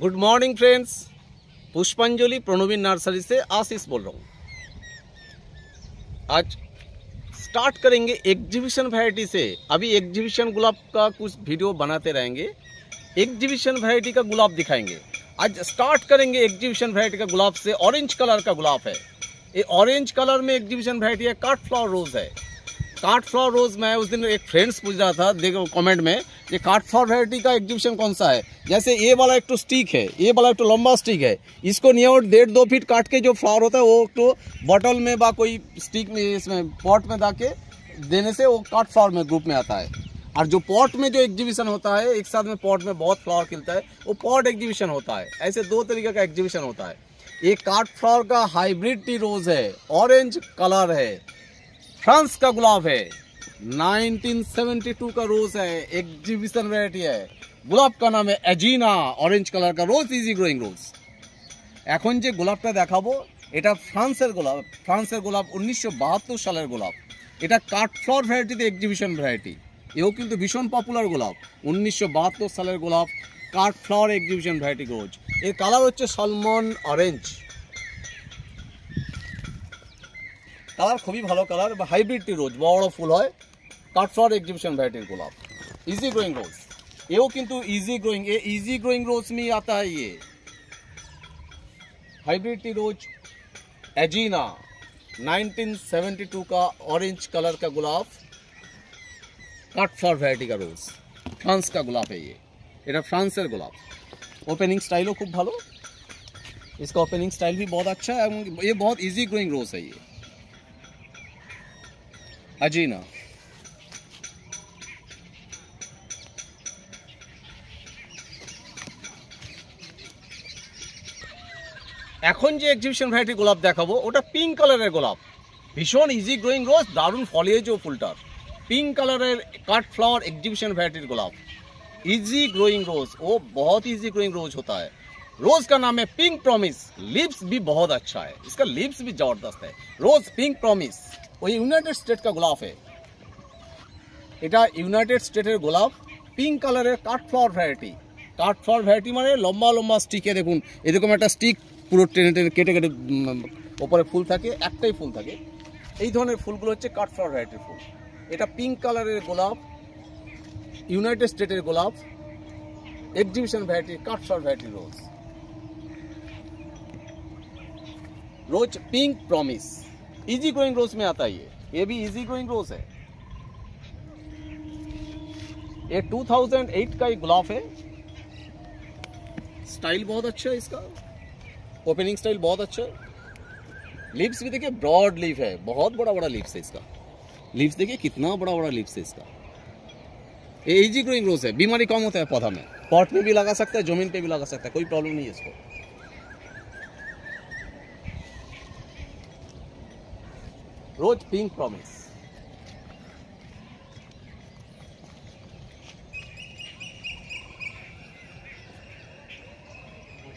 Good morning friends पुष्पांजलि प्रणवीन nursery से आशीष बोल रहा हूँ। आज स्टार्ट करेंगे एग्जीबिशन वैरायटी से। अभी एग्जीबिशन गुलाब का कुछ वीडियो बनाते रहेंगे। एग्जीबिशन वैरायटी का गुलाब दिखाएँगे। आज स्टार्ट करेंगे एग्जीबिशन वैरायटी का गुलाब से। ऑरेंज कलर का गुलाब है। ये ऑरेंज कलर में एग्जीबिशन वैरायटी है। काट फ्लावर रोज है। काट फ्लावर रोज मैं उस दिन एक फ्रेंड्स पूछ रहा था, देखो कमेंट में। ये काट फ्लावर वैरायटी का एग्जीबिशन कौन सा है? जैसे ये वाला एक तो स्टिक है ये वाला एक तो लंबा स्टिक है। इसको नियर डेढ़ दो फीट काट के जो फ्लावर होता है, वो तो बॉटल में बा कोई स्टिक में, इसमें पॉट में डाके देने से वो काट फ्लावर में ग्रुप में आता है। और जो पॉट में जो एग्जीबिशन होता है, एक साथ में पॉट में बहुत फ्लावर खिलता है, वो पॉट एग्जीबिशन होता है। ऐसे दो तरीके का एग्जीबिशन होता है। ये काट फ्लावर का हाइब्रिड टी रोज है ऑरेंज कलर है फ्रांस का गुलाब है। 1972 का रोज है एग्जीबिशन वैरायटी है গোলাপ का नाम है এজিনা অরেঞ্জ কালার का রোজ ইজি গ্রোয়িং রোজ এখন যে গোলাপটা দেখাবো এটা ফ্রান্সের গোলাপ ফ্রান্সের গোলাপ উনিশশো বাহাত্তর সালের গোলাপ এটা কাঠফ্লাওয়ার ভ্যারাইটিতে এক্সিবিশন ভ্যারাইটি এও কিন্তু ভীষণ পপুলার গোলাপ উনিশশো বাহাত্তর সালের গোলাপ কাঠফ্লাওয়ার এক্সিবিশন ভ্যারাইটি রোজ এর কালার হচ্ছে সলমন অরেঞ্জ কালার খুবই ভালো কালার বা হাইব্রিডটি রোজ বড় বড় ফুল হয় কাঠফ্লাওয়ার एग्जीबिशन वैरायटी गुलाब इजी ग्रोइंग रोज ये वो किंतु इजी ग्रोइंग ये इजी ग्रोइंग रोज में ही आता है ये हाइब्रिड टी रोज एजीना 1972 का ऑरेंज कलर का गुलाब কাঠফ্লাওয়ার ভ্যারাইটি का रोज फ्रांस का गुलाब है ये এটা ফ্রান্সের গোলাপ ওপেনিং স্টাইলও খুব ভালো इसका ओपनिंग स्टाइल भी बहुत अच्छा है ये बहुत इजी ग्रोइंग रोज है ये अजीना এখন যে এক্সিবিশন ভ্যারাইটি গোলাপ দেখাবো ওটা পিঙ্ক কালারের গোলাপ ভীষণ ইজি গ্রোয়িং রোজ দারুণ ফলিয়েজ ও ফুলটার पिंक कलर है काट फ्लावर एग्जीबिशन वैरायटी गुलाब इजी ग्रोइंग रोज वो बहुत इजी ग्रोइंग रोज होता है रोज का नाम है पिंक प्रॉमिस लिप्स भी बहुत अच्छा है इसका लिप्स भी जबरदस्त है रोज पिंक प्रॉमिस वो यूनाइटेड स्टेट का गुलाब है এটা ইউনাইটেড স্টেটের গোলাপ পিঙ্ক কালারের cut flower variety cut flower variety মানে লম্বা লম্বা স্টিকে দেখুন এরকম একটা স্টিক পুরো টেনে টেনে কেটে কেটে উম, ওপরে ফুল থাকে একটাই ফুল থাকে এই ধরনের ফুলগুলো হচ্ছে কাঠ ফ্লাওয়ার ভ্যারাইটির ফুল এটা পিঙ্ক কালারের গোলাপ ইউনাইটেড স্টেটের গোলাপ exhibition variety cut flower variety rose rose pink promise easy growing rose में आता है ये ये भी इजी ग्रोइंग रोज है ये 2008 का एक गुलाब है स्टाइल बहुत अच्छा है इसका ओपनिंग स्टाइल बहुत अच्छा है। लिप्स भी देखिए ब्रॉड लीफ है। बहुत बड़ा बड़ा लिप्स है इसका। लिप्स देखिए, कितना बड़ा बड़ा लिप्स है इसका। ये इजी ग्रोइंग रोज है। बीमारी कम होता है पौधा में। पॉट में भी लगा सकता है, ज़मीन पे भी लगा सकता है, कोई प्रॉब्लम नहीं है इसको। रोज पिंक प्रॉमिस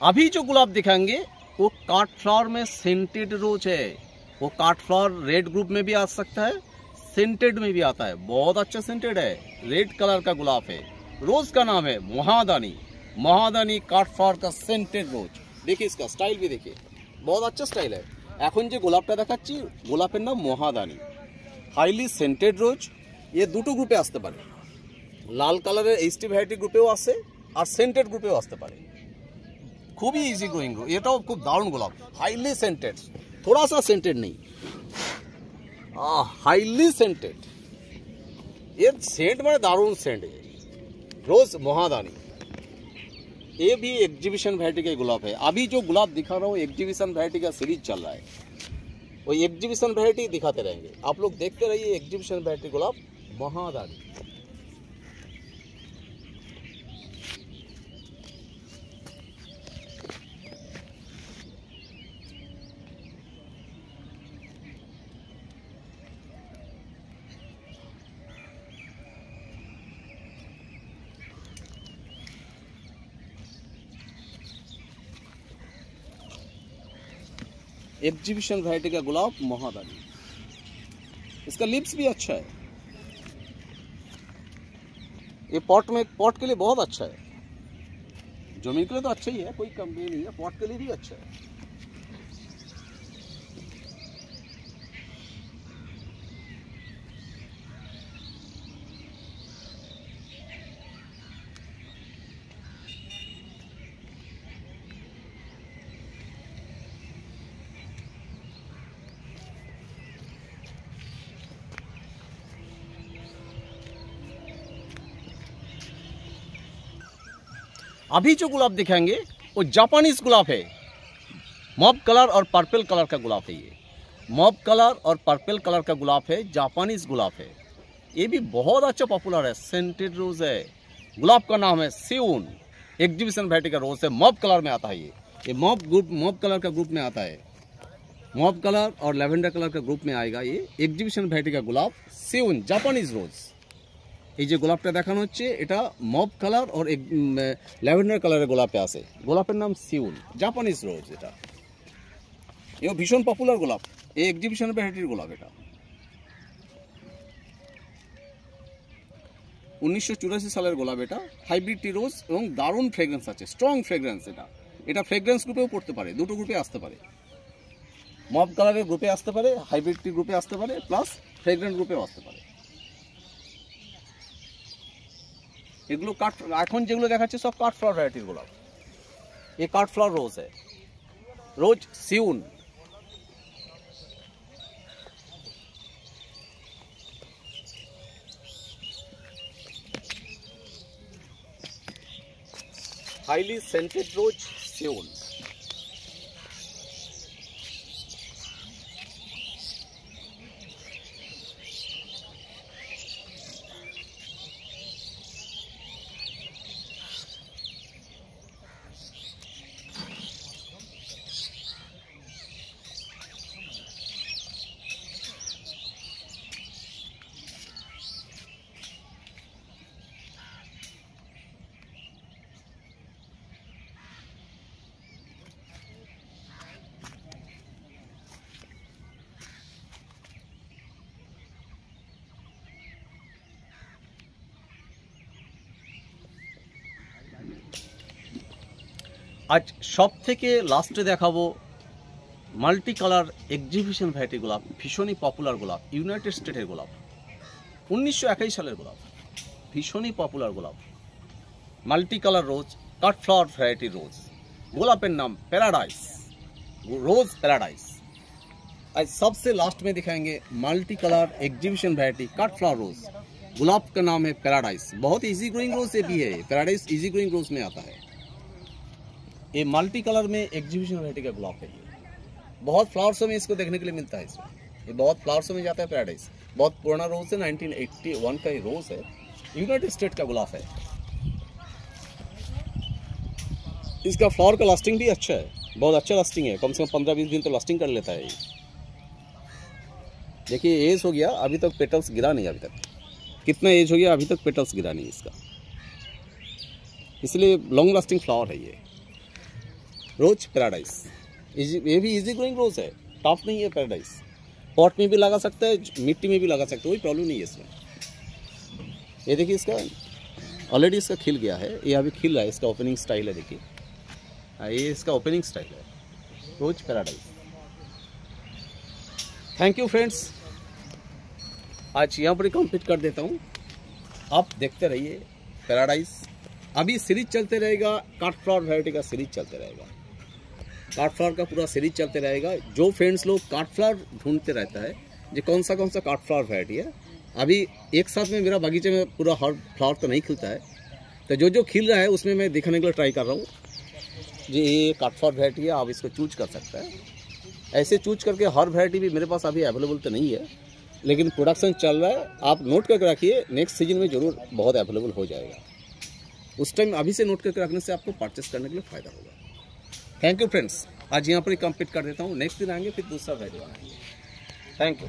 अभी जो गुलाब दिखाएंगे वो काट फ्लावर में सेंटेड रोज है वो काट फ्लावर रेड ग्रुप में भी आ सकता है सेंटेड में भी आता है बहुत अच्छा सेंटेड है रेड कलर का गुलाब है रोज का नाम है महादानी महादानी काट फ्लावर का सेंटेड रोज देखिए इसका स्टाइल भी देखिए बहुत अच्छा स्टाइल है এখন যে গোলাপটা দেখাচ্ছি গোলাপের নাম মহাদানি হাইলি সেন্টেড রোজ এ দুটো গ্রুপে আসতে পারে লাল কালারের এইচটি ভ্যারাইটি গ্রুপেও আসে আর সেন্টেড গ্রুপেও আসতে পারে खूब ही इजी गोइंग ये तो खूब दारुण गुलाब हाईली सेंटेड थोड़ा सा सेंटेड नहीं हाईली सेंटेड ये सेंट मैं दारुण सेंट है रोज मोहादानी ये भी एग्जीबिशन वैरायटी का गुलाब है अभी जो गुलाब दिखा रहा हूँ एग्जीबिशन वैरायटी का सीरीज़ चल रहा है वो एग्जीबिशन वैरायटी दिखाते रहेंगे आप लोग देखते रहिए एग्जीबिशन वैरायटी गुलाब महादानी एग्जीबिशन वैरायटी का गुलाब महादानी। इसका लिप्स भी अच्छा है। ये पॉट में, पॉट के लिए बहुत अच्छा है। ज़मीन के लिए तो अच्छा ही है, कोई कमी नहीं है, पॉट के लिए भी अच्छा है। अभी जो गुलाब दिखाएँगे, वो जापानीज गुलाब है। मॉब कलर और पर्पल कलर का गुलाब है ये। मॉब कलर और पर्पल कलर का गुलाब है, जापानीज गुलाब है। ये भी बहुत अच्छा पॉपुलर है, सेंटेड रोज है। गुलाब का नाम है सिउन। एग्जीबिशन वैरायटी का रोज है, मॉब कलर में आता है ये। ये मॉब ग्रुप, मॉब कलर का ग्रुप में आता है। मॉब कलर और लेवेंडर कलर का ग्रुप में आएगा ये। एग्जीबिशन वैरायटी का गुलाब सिउन, जापानीज रोज़। এই যে গোলাপটা দেখানো হচ্ছে, এটা মব কালার ওর ল্যাভেন্ডার কালারের গোলাপে আছে। গোলাপের নাম সিউল, জাপানিজ রোজ এটা। এও ভীষণ পপুলার গোলাপ। এই এক্সিবিশনের ভ্যারাইটির গোলাপ এটা। উনিশশো চুরাশি সালের গোলাপ এটা। হাইব্রিড টি রোজ এবং দারুণ ফ্রেগ্রেন্স আছে স্ট্রং ফ্রেগ্রেন্স এটা। এটা ফ্রেগ্রেন্স গ্রুপেও পড়তে পারে, দুটো গ্রুপে আসতে পারে। মব কালারের গ্রুপে আসতে পারে হাইব্রিড টি গ্রুপে আসতে পারে প্লাস ফ্রেগ্রেন্স গ্রুপেও আসতে পারে। এগুলো কাঠ এখন যেগুলো দেখাচ্ছে সব কাঠ ফ্লাওয়ার ভ্যারাইটির গোলাপ ये काट फ्लावर रोज है रोज सिउन हाईली सेंटेड रोज सिउन আজ সব থেকে লাস্টে দেখাবো মাল্টি কালার এক্সিবিশন ভ্যারাইটি গোলাপ ভীষণই পপুলার গোলাপ ইউনাইটেড স্টেটের গোলাপ উনিশশো একাই সালের গোলাপ ভীষণই পপুলার গোলাপ multi colour rose cut flower variety rose গোলাপের नाम पैराडाइस रोज पैराडाइस आज सबसे लास्ट में दिखाएंगे multi colour exhibition variety cut flower rose गुलाब का नाम है पैराडाइस बहुत इजी ग्रोइंग रोज से भी है पैराडाइस इजी ग्रोइंग रोज में आता है ये मल्टी कलर में एग्जीबिशन वैरायटी का गुलाब है ये। बहुत फ्लावर्सों में इसको देखने के लिए मिलता है इसमें। ये बहुत फ्लावर्सों में जाता है पैराडाइस बहुत पुराना रोज है 1981 का ये रोज है। यूनाइटेड स्टेट का गुलाब है। इसका फ्लावर का लास्टिंग भी अच्छा है। बहुत अच्छा लास्टिंग है। कम से कम पंद्रह बीस दिन तो लास्टिंग कर लेता है ये। देखिए एज हो गया, अभी तक पेटल्स गिरा नहीं अभी तक। कितना एज हो गया, अभी तक पेटल्स गिरा नहीं इसका। इसलिए लॉन्ग लास्टिंग फ्लावर है ये। Rose paradise. ये भी इजी ग्रोइंग रोज है। टॉप नहीं है पैराडाइस। पॉट में भी लगा सकता है मिट्टी में भी लगा सकते हैं कोई प्रॉब्लम नहीं है इसमें। ये देखिए इसका ऑलरेडी इसका खिल गया है। ये अभी खिल रहा है इसका ओपनिंग स्टाइल है देखिए। हाँ, ये इसका ओपनिंग स्टाइल है। Rose paradise. Thank you friends आज यहाँ पर कंप्लीट कर देता हूँ। आप देखते रहिए। पैराडाइज अभी सीरीज़ चलते रहेगा काट फ्लावर वैरायटी का सीरीज़ चलते रहेगा। काट फ्लावर का पूरा सीरीज़ चलते रहेगा। जो फ्रेंड्स लोग काट फ्लावर ढूंढते रहता है जो कौन सा कौन सा काट फ्लावर वैरायटी है? अभी एक साथ में मेरा बगीचे में पूरा हर फ्लावर तो नहीं खिलता है। तो जो जो खिल रहा है, उसमें मैं दिखाने के लिए ट्राई कर रहा हूँ। जी, ये काट फ्लावर वैरायटी है, आप इसको चूज़ कर सकते हैं। ऐसे चूज़ करके हर वैरायटी भी मेरे पास अभी अवेलेबल तो नहीं है। लेकिन प्रोडक्शन चल रहा है। आप नोट करके रखिए नेक्स्ट सीज़न में ज़रूर बहुत अवेलेबल हो जाएगा। उस टाइम अभी से नोट करके रखने से आपको परचेस करने के लिए फ़ायदा होगा। थैंक यू फ्रेंड्स आज यहाँ पर ही कंप्लीट कर देता हूँ। नेक्स्ट दिन आएँगे, फिर दूसरा वैरायटी आएँगे। Thank you